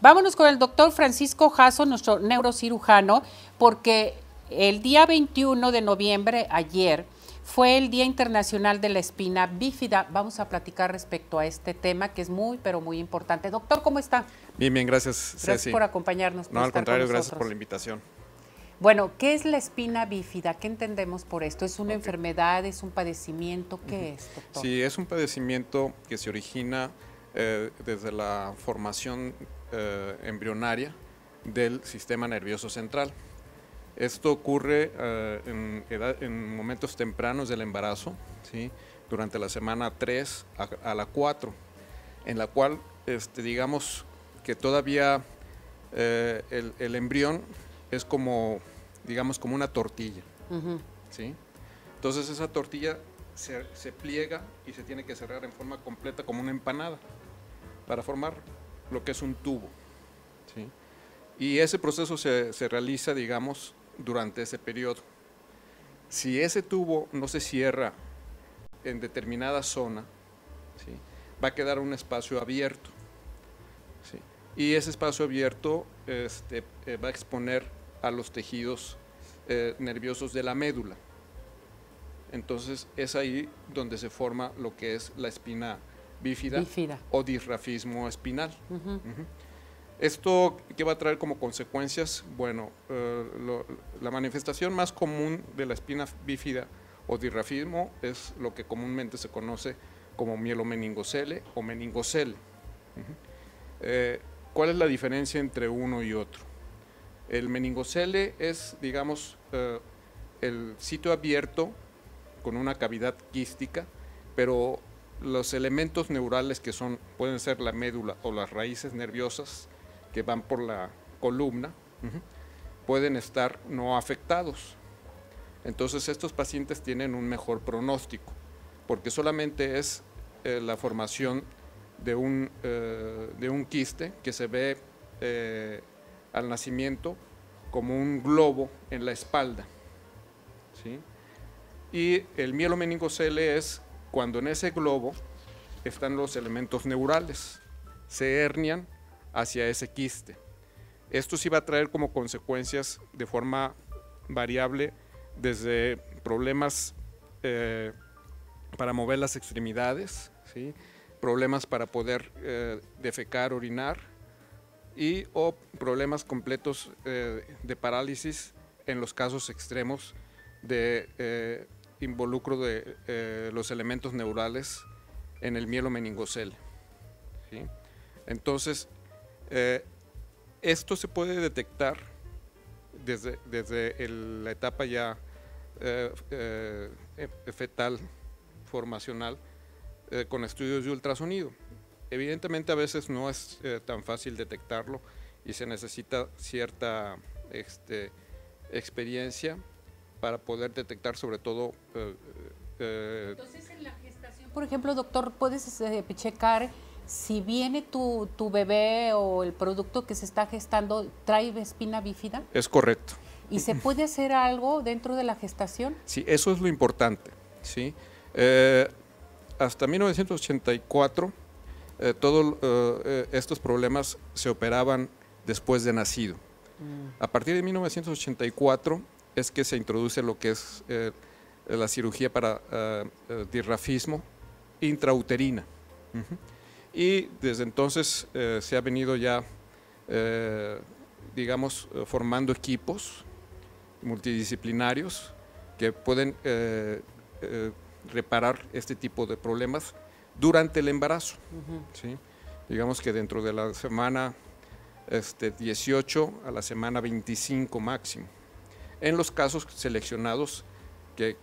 Vámonos con el doctor Francisco Jasso, nuestro neurocirujano, porque el día 21 de noviembre, ayer, fue el Día Internacional de la Espina Bífida. Vamos a platicar respecto a este tema que es muy, pero muy importante. Doctor, ¿cómo está? Bien, bien, gracias. Gracias por acompañarnos. no, al contrario, gracias por la invitación. Bueno, ¿qué es la espina bífida? ¿Qué entendemos por esto? ¿Es una enfermedad? ¿Es un padecimiento? ¿Qué es, doctor? Sí, es un padecimiento que se origina eh, desde la formación eh, embrionaria del sistema nervioso central. Esto ocurre eh, en, momentos tempranos del embarazo, ¿sí? durante la semana 3 a, la 4, en la cual, este, digamos que todavía el, el embrión es como digamos, como una tortilla. ¿sí? Entonces esa tortilla se, pliega y se tiene que cerrar en forma completa como una empanada para formar lo que es un tubo. Y ese proceso se, realiza, digamos, durante ese periodo. Si ese tubo no se cierra en determinada zona, va a quedar un espacio abierto. Y ese espacio abierto este, eh, va a exponer a los tejidos eh, nerviosos de la médula. Entonces es ahí donde se forma lo que es la espina bífida, o disrafismo espinal. ¿Esto qué va a traer como consecuencias? Bueno, eh, la manifestación más común de la espina bífida o disrafismo es lo que comúnmente se conoce como mielomeningocele o meningocele. Eh, ¿Cuál es la diferencia entre uno y otro? El meningocele es, digamos, eh, el sitio abierto con una cavidad quística, pero los elementos neurales que son, pueden ser la médula o las raíces nerviosas que van por la columna, pueden estar no afectados. Entonces estos pacientes tienen un mejor pronóstico, porque solamente es eh, la formación de un, eh, de un quiste que se ve al nacimiento como un globo en la espalda. ¿sí? Y el mielomeningocele es cuando en ese globo están los elementos neurales, se hernian hacia ese quiste. Esto sí va a traer como consecuencias de forma variable desde problemas eh, para mover las extremidades, ¿sí? problemas para poder eh, defecar, orinar, y o problemas completos eh, de parálisis en los casos extremos de involucro de eh, los elementos neurales en el mielo meningocele. Entonces, esto se puede detectar desde, desde la etapa ya fetal formacional con estudios de ultrasonido. Evidentemente a veces no es eh, tan fácil detectarlo y se necesita cierta este, experiencia para poder detectar sobre todo... Eh, eh, Entonces en la gestación, por ejemplo, doctor, puedes checar si viene tu, tu, bebé o el producto que se está gestando, ¿trae espina bífida? Es correcto. ¿Y se puede hacer algo dentro de la gestación? Sí, eso es lo importante. ¿sí? hasta 1984 eh, todos eh, eh, estos problemas se operaban después de nacido. Mm. A partir de 1984 es que se introduce lo que es la cirugía para dirrafismo intrauterina. Y desde entonces se ha venido ya, digamos, formando equipos multidisciplinarios que pueden reparar este tipo de problemas durante el embarazo. ¿sí? Digamos que dentro de la semana este, 18 a la semana 25 máximo. En los casos seleccionados que,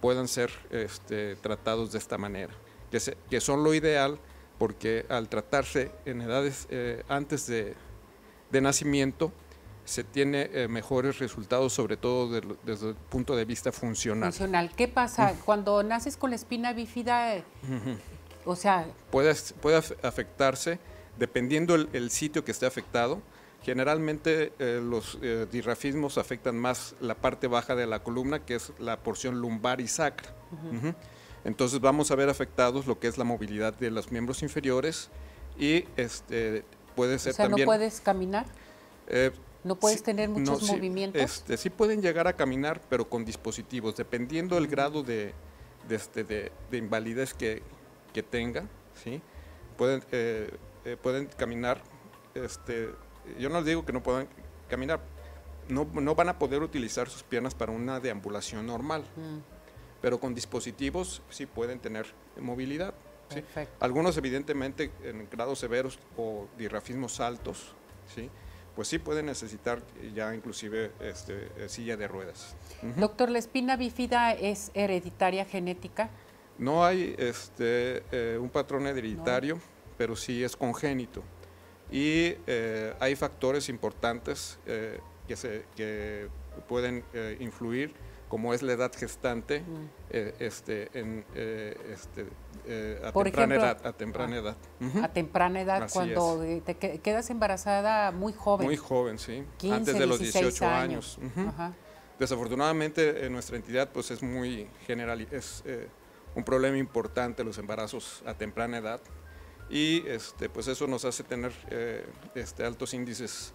puedan ser este, tratados de esta manera, que, que, son lo ideal porque al tratarse en edades eh, antes de, nacimiento, se tiene eh, mejores resultados, sobre todo desde el punto de vista funcional. Funcional. ¿Qué pasa? Cuando naces con la espina bífida, o sea... Puede, puede afectarse dependiendo el, sitio que esté afectado. Generalmente eh, los eh, dirrafismos afectan más la parte baja de la columna, que es la porción lumbar y sacra. Entonces vamos a ver afectados lo que es la movilidad de los miembros inferiores y este, puede ser o sea, también... ¿no puedes caminar? eh, ¿No puedes sí, tener muchos movimientos? este, sí pueden llegar a caminar, pero con dispositivos, dependiendo del grado de, de, este, de, de invalidez que, que tenga, ¿sí? Pueden, eh, eh, pueden caminar, este, yo no les digo que no puedan caminar, no, no van a poder utilizar sus piernas para una deambulación normal, Mm, pero con dispositivos sí pueden tener movilidad. Algunos evidentemente en grados severos o dirrafismos altos, ¿sí? pues sí pueden necesitar ya inclusive este, eh, silla de ruedas. Doctor, ¿la espina bífida es hereditaria genética? No hay este, eh, un patrón hereditario, pero sí es congénito. Y eh, hay factores importantes eh, que, se, que pueden eh, influir, como es la edad gestante, Mm. eh, este, en, eh, este, eh, a Por temprana ejemplo, edad. A temprana ah, edad. Ujú. A temprana edad, Así cuando eh, te que- quedas embarazada muy joven. Muy joven, sí. 15, Antes de los 16 18 años. Ujú. Ajá. Desafortunadamente en nuestra entidad pues es muy general, es un problema importante los embarazos a temprana edad y este pues eso nos hace tener eh, este altos índices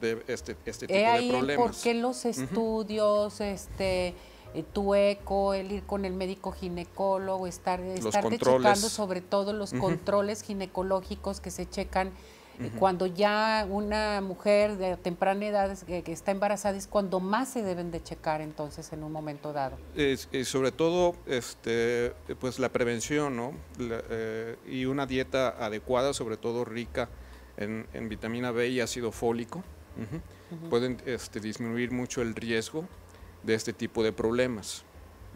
de este, este tipo He de el por problemas. qué los estudios, este, eh, tu eco, el ir con el médico ginecólogo, estar, controles. checando sobre todo los controles ginecológicos que se checan eh, cuando ya una mujer de temprana edad eh, que está embarazada es cuando más se deben de checar entonces en un momento dado. Es- y sobre todo este pues la prevención ¿no? La, eh, y una dieta adecuada sobre todo rica en, en vitamina B y ácido fólico pueden este, disminuir mucho el riesgo de este tipo de problemas.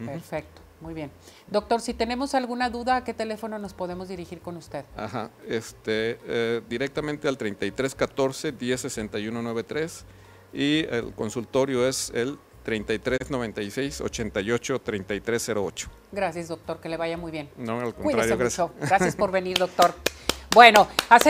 Perfecto, muy bien. Doctor, si tenemos alguna duda, ¿a qué teléfono nos podemos dirigir con usted? Ajá, este, eh, directamente al 3314 1061 93 y el consultorio es el 3396 88 3308. Gracias, doctor, que le vaya muy bien. No, al Cuídese contrario, gracias. mucho. Gracias por venir, doctor. Bueno, hace